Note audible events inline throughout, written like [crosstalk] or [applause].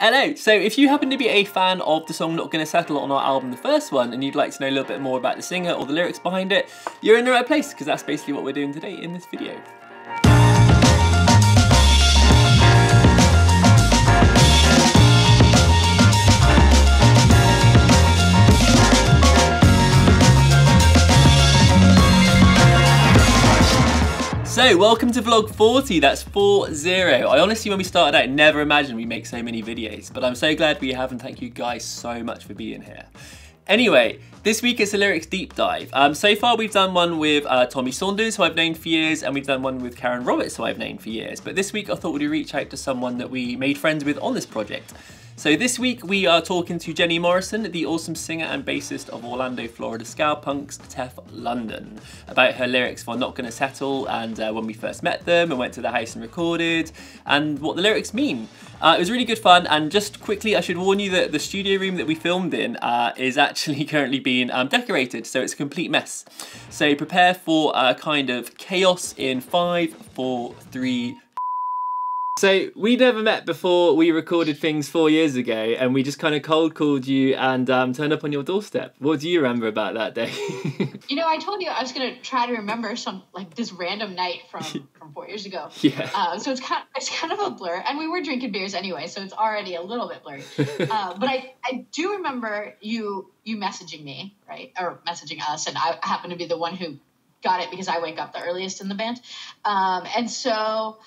Hello, so if you happen to be a fan of the song Not Gonna Settle on our album, the first one, and you'd like to know a little bit more about the singer or the lyrics behind it, you're in the right place, because that's basically what we're doing today in this video. So, welcome to vlog 40, that's 4-0. I honestly, when we started out, never imagined we'd make so many videos, but I'm so glad we have and thank you guys so much for being here. Anyway, this week it's a lyrics deep dive. Um, so far we've done one with uh, Tommy Saunders, who I've known for years, and we've done one with Karen Roberts, who I've known for years. But this week I thought we'd reach out to someone that we made friends with on this project. So this week we are talking to Jenny Morrison, the awesome singer and bassist of Orlando, Florida ska punks TEF London, about her lyrics for Not Gonna Settle and uh, when we first met them and went to the house and recorded, and what the lyrics mean. Uh, it was really good fun, and just quickly, I should warn you that the studio room that we filmed in uh, is actually [laughs] currently being um, decorated, so it's a complete mess. So prepare for a kind of chaos in five, four, three, so we never met before we recorded things four years ago, and we just kind of cold called you and um, turned up on your doorstep. What do you remember about that day? [laughs] you know, I told you I was gonna try to remember some like this random night from [laughs] from four years ago. Yeah. Uh, so it's kind of, it's kind of a blur, and we were drinking beers anyway, so it's already a little bit blurry. [laughs] Uh, but I I do remember you you messaging me right or messaging us, and I happen to be the one who got it because I wake up the earliest in the band, um, and so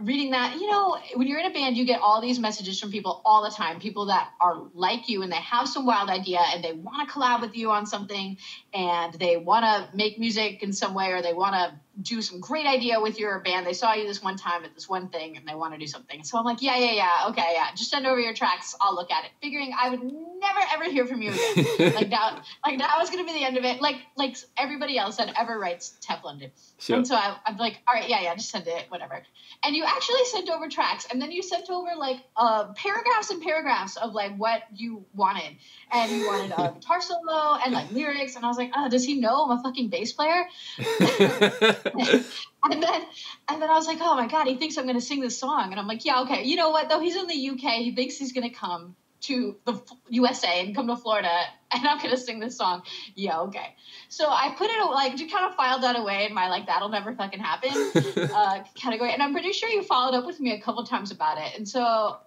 reading that, you know, when you're in a band, you get all these messages from people all the time, people that are like you and they have some wild idea and they want to collab with you on something and they want to make music in some way or they want to do some great idea with your band. They saw you this one time at this one thing and they want to do something. So I'm like, yeah, yeah, yeah, okay, yeah. Just send over your tracks. I'll look at it. Figuring I would never ever hear from you again. [laughs] like that, like that was gonna be the end of it. Like like everybody else that ever writes Tef London. Sure. And so I, I'm like, all right, yeah, yeah, just send it, whatever. And you actually sent over tracks, and then you sent over like uh, paragraphs and paragraphs of like what you wanted, and you wanted a [laughs] guitar solo and like lyrics, and I was like, oh, does he know I'm a fucking bass player? [laughs] [laughs] and then and then I was like, oh my god, he thinks I'm gonna sing this song, and I'm like, yeah, okay. You know what though? He's in the UK. He thinks he's gonna come to the USA and come to Florida, and I'm gonna sing this song. Yeah, okay. So I put it like just kind of filed that away in my like that'll never fucking happen [laughs] uh, category, and I'm pretty sure you followed up with me a couple times about it, and so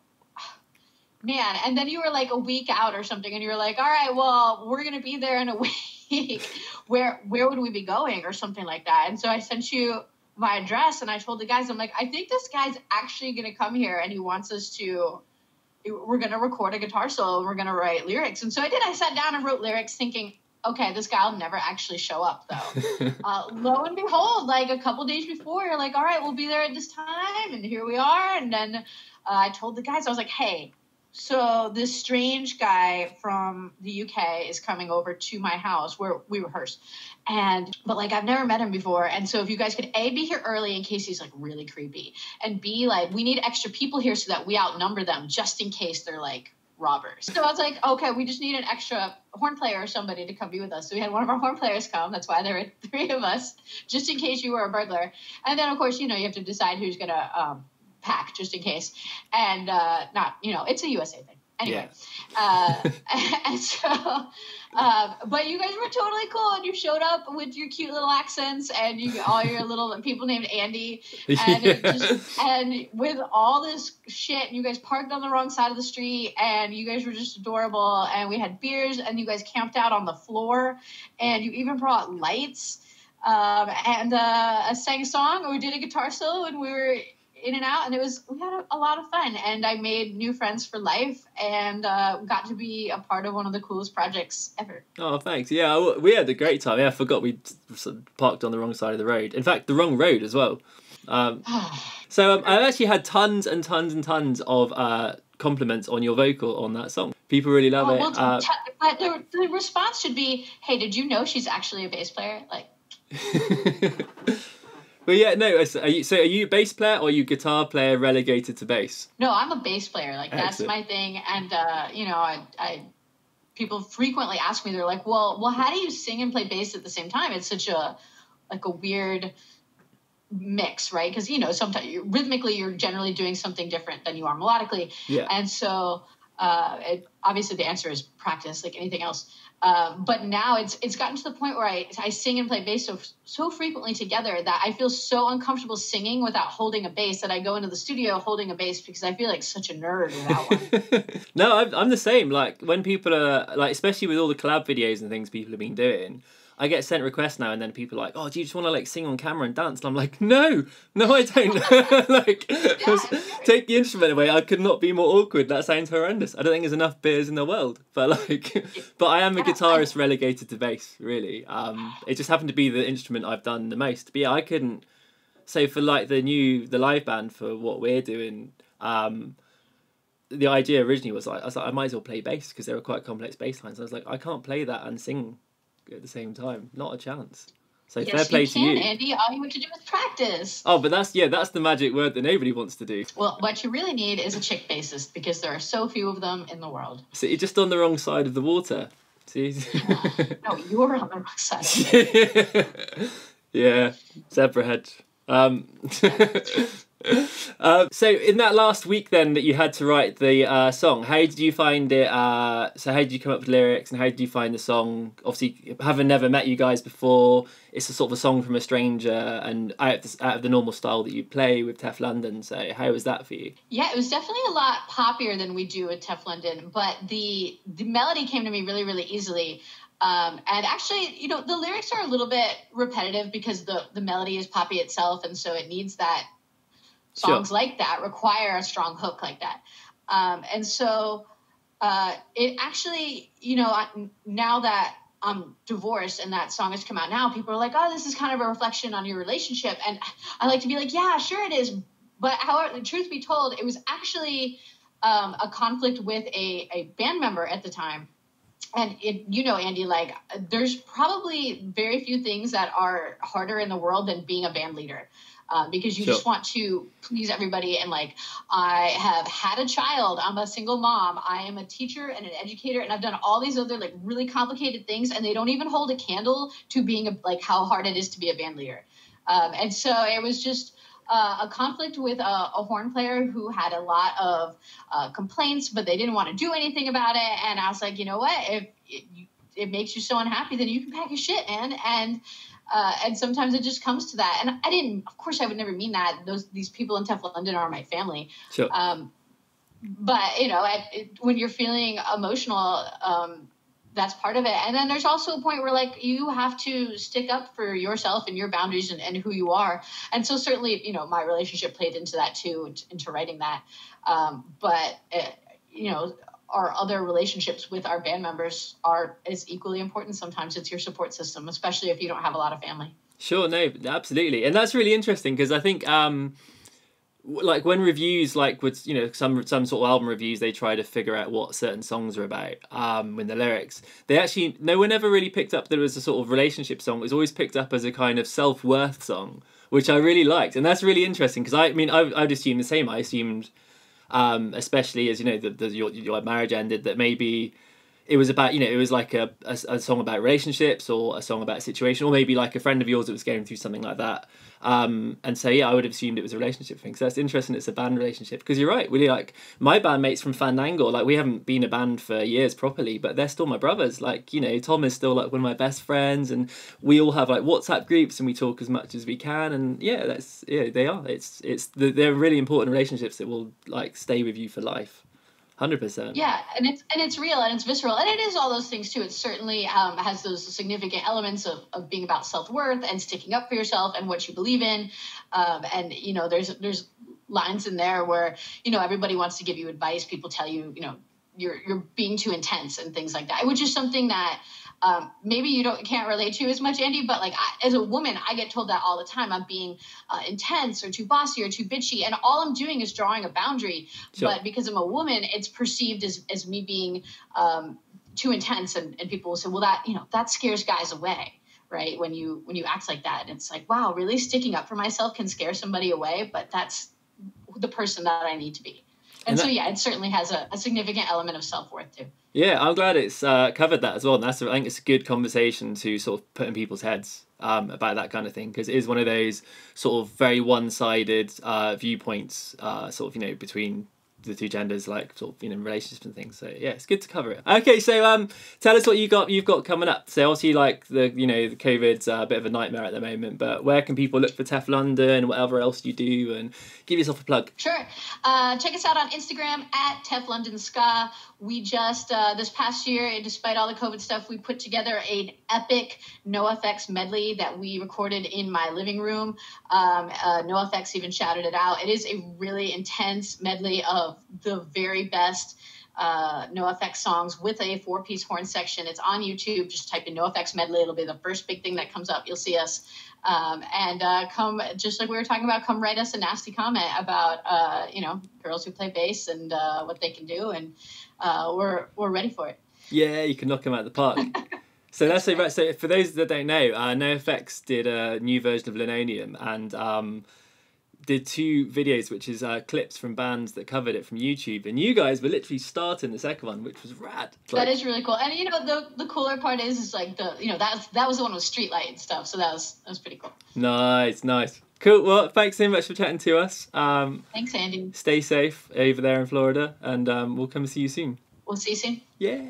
man. And then you were like a week out or something and you were like all right well we're gonna be there in a [laughs] week. Where where would we be going? or something like that. And so i sent you my address and i told the guys i'm like i think this guy's actually gonna come here and he wants us to we're gonna record a guitar solo and we're gonna write lyrics. And so i did. I sat down and wrote lyrics thinking okay this guy will never actually show up though. [laughs] Uh, lo and behold like a couple days before you're like all right we'll be there at this time and here we are. And then uh, i told the guys i was like hey so this strange guy from the UK is coming over to my house where we rehearse. And but like I've never met him before. And so if you guys could A be here early in case he's like really creepy. And B like we need extra people here so that we outnumber them just in case they're like robbers. So I was like, okay, we just need an extra horn player or somebody to come be with us. So we had one of our horn players come. That's why there were [laughs] three of us, just in case you were a burglar. And then of course, you know, you have to decide who's gonna um, pack just in case. And uh, not, you know, it's a USA thing. Anyway, yeah. uh, [laughs] and so, uh, but you guys were totally cool, and you showed up with your cute little accents and you all your [laughs] little people named Andy, and yeah. just, and with all this shit, and you guys parked on the wrong side of the street, and you guys were just adorable, and we had beers, and you guys camped out on the floor, and you even brought lights. Um, and uh, sang a song, or we did a guitar solo, and we were in and out, and it was we had a, a, lot of fun, and I made new friends for life, and uh, got to be a part of one of the coolest projects ever. Oh, thanks! Yeah, we had a great time. Yeah, I forgot we parked on the wrong side of the road. In fact, the wrong road as well. Um, [sighs] so um, I've actually had tons and tons and tons of uh, compliments on your vocal on that song. People really love oh, it. Well, uh, t- the, the response should be, "Hey, did you know she's actually a bass player?" Like. [laughs] But yeah, no. Are you, so are you bass player or are you guitar player relegated to bass? No, I'm a bass player. Like that's Excellent. my thing. And uh, you know, I, I people frequently ask me, they're like, "Well, well, how do you sing and play bass at the same time?" It's such a like a weird mix, right? Because you know, sometimes rhythmically you're generally doing something different than you are melodically, Yeah. and so uh, it, obviously the answer is practice, like anything else. Uh, but now it's it's gotten to the point where I, I sing and play bass so so frequently together that I feel so uncomfortable singing without holding a bass that I go into the studio holding a bass because I feel like such a nerd without one. [laughs] no, I'm, I'm the same. Like when people are like, especially with all the collab videos and things people have been doing, I get sent requests now and then people are like, oh, do you just want to like sing on camera and dance? And I'm like, no, no, I don't. [laughs] like, take the instrument away. I could not be more awkward. That sounds horrendous. I don't think there's enough beers in the world. But like, [laughs] but I am a guitarist relegated to bass. Really, um, it just happened to be the instrument I've done the most. But yeah, I couldn't. So for like the new the live band for what we're doing. Um, the idea originally was like, I was like, I might as well play bass because they were quite complex bass lines. I was like, I can't play that and sing at the same time. Not a chance. So fair play you to can, you. Andy. All you have to do is practice. Oh, but that's yeah, that's the magic word that nobody wants to do. Well, what you really need is a chick bassist because there are so few of them in the world. So you're just on the wrong side of the water. See? [laughs] No, you're on the wrong side. [laughs] yeah, zebra head. Um, [laughs] [laughs] uh, so in that last week then that you had to write the uh, song, how did you find it? Uh, so how did you come up with lyrics and how did you find the song? Obviously, having never met you guys before, it's a sort of a song from a stranger and out of the, out of the normal style that you play with Tef London. So how was that for you? Yeah, it was definitely a lot poppier than we do with Tef London, but the the melody came to me really, really easily. Um, and actually, you know, the lyrics are a little bit repetitive because the the melody is poppy itself, and so it needs that Sure. songs like that require a strong hook like that. Um, and so uh, it actually, you know, now that I'm divorced and that song has come out now, people are like, oh, this is kind of a reflection on your relationship. And I like to be like, yeah, sure it is. But however, the truth be told, it was actually um, a conflict with a, a band member at the time. And it, you know, Andy, like, there's probably very few things that are harder in the world than being a band leader. Uh, because you Sure. just want to please everybody and like i have had a child. I'm a single mom. I am a teacher and an educator and i've done all these other like really complicated things and they don't even hold a candle to being a, like how hard it is to be a band leader. Um, and so it was just uh, a conflict with a, a horn player who had a lot of uh, complaints but they didn't want to do anything about it. And i was like you know what? If it, you, it makes you so unhappy then you can pack your shit man. And uh, and sometimes it just comes to that. And I didn't, of course, I would never mean that. Those these people in Tef London are my family. Sure. Um, but you know, at, it, when you're feeling emotional, um, that's part of it. And then there's also a point where like you have to stick up for yourself and your boundaries and, and who you are. And so certainly, you know, my relationship played into that too, into writing that. Um, but uh you know, our other relationships with our band members are is equally important. Sometimes it's your support system, especially if you don't have a lot of family. Sure, no, absolutely, and that's really interesting because I think, um, like when reviews, like with you know some some sort of album reviews, they try to figure out what certain songs are about. Um, when the lyrics, they actually no one ever really picked up that it was a sort of relationship song. It was always picked up as a kind of self worth song, which I really liked, and that's really interesting because I, I mean I I'd assumed the same. I assumed, um, especially as you know the your your marriage ended, that maybe it was about you know it was like a, a, a song about relationships or a song about a situation or maybe like a friend of yours that was going through something like that. Um, and so yeah i would have assumed it was a relationship thing. So that's interesting it's a band relationship. Because you're right really like my bandmates from fandangle like we haven't been a band for years properly but they're still my brothers. Like you know tom is still like one of my best friends and we all have like whatsapp groups and we talk as much as we can and yeah that's yeah they are. It's it's they're really important relationships that will like stay with you for life 100% Yeah, and it's and it's real and it's visceral and it is all those things too. It certainly um, has those significant elements of, of being about self worth and sticking up for yourself and what you believe in. Um, and you know, there's there's lines in there where you know everybody wants to give you advice. People tell you you know you're you're being too intense and things like that, which is something that. Um, maybe you don't can't relate to as much, Andy, but like I, as a woman, I get told that all the time. I'm being uh, intense or too bossy or too bitchy, and all I'm doing is drawing a boundary. Sure. But because I'm a woman, it's perceived as, as me being um, too intense, and, and people will say, "Well, that you know that scares guys away." Right when you when you act like that, and it's like, wow, really sticking up for myself can scare somebody away, but that's the person that I need to be. And And, so, yeah, it certainly has a, a significant element of self worth too. Yeah, I'm glad it's uh, covered that as well. And that's I think it's a good conversation to sort of put in people's heads um, about that kind of thing because it is one of those sort of very one-sided uh, viewpoints, uh, sort of you know between the two genders, like sort of you know relationships and things. So yeah, it's good to cover it. Okay, so um, tell us what you got. You've got coming up. So obviously, like the you know the COVID's a bit of a nightmare at the moment. But where can people look for TEF London, whatever else you do, and give yourself a plug? Sure. Uh, check us out on Instagram at TEF London Ska. We just uh, this past year, despite all the COVID stuff, we put together an epic NoFX medley that we recorded in my living room. Um, uh, NoFX even shouted it out. It is a really intense medley of the very best uh, NoFX songs with a four piece horn section. It's on YouTube. Just type in NoFX medley. It'll be the first big thing that comes up. You'll see us. Um, and uh, come, just like we were talking about, come write us a nasty comment about, uh, you know, girls who play bass and uh, what they can do. And uh, we're, we're ready for it. Yeah, you can knock them out of the park. [laughs] So that's right. So for those that don't know, uh, NoFX did a new version of Linoleum and um, did two videos, which is uh, clips from bands that covered it from YouTube, and you guys were literally starting the second one, which was rad. Like, that is really cool. And you know, the the cooler part is, is like the you know that was, that was the one with Streetlight and stuff. So that was that was pretty cool. Nice, nice. Cool. Well, thanks so much for chatting to us. Um, thanks, Andy. Stay safe over there in Florida, and um, we'll come see you soon. We'll see you soon. Yeah.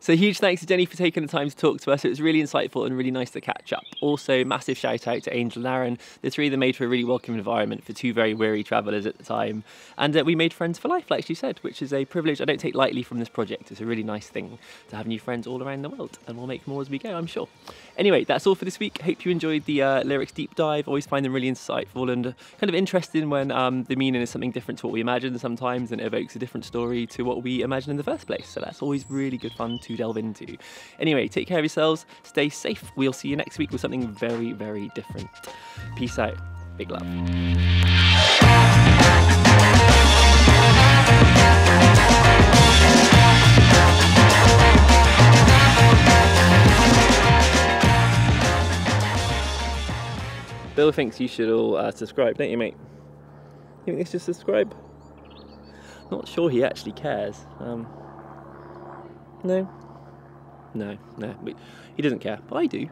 So huge thanks to Jenny for taking the time to talk to us. It was really insightful and really nice to catch up. Also, massive shout out to Angel and Aaron. The three of them made for a really welcome environment for two very weary travellers at the time. And uh, we made friends for life, like she said, which is a privilege I don't take lightly from this project. It's a really nice thing to have new friends all around the world. And we'll make more as we go, I'm sure. Anyway, that's all for this week. Hope you enjoyed the uh, lyrics deep dive. Always find them really insightful and kind of interesting when um, the meaning is something different to what we imagine sometimes and it evokes a different story to what we imagine in the first place. So that's always really good fun to delve into. Anyway, take care of yourselves, stay safe. We'll see you next week with something very, very different. Peace out. Big love. Bill thinks you should all uh, subscribe, don't you, mate? You think they should subscribe? Not sure he actually cares. Um, no? No, no. He doesn't care. But I do.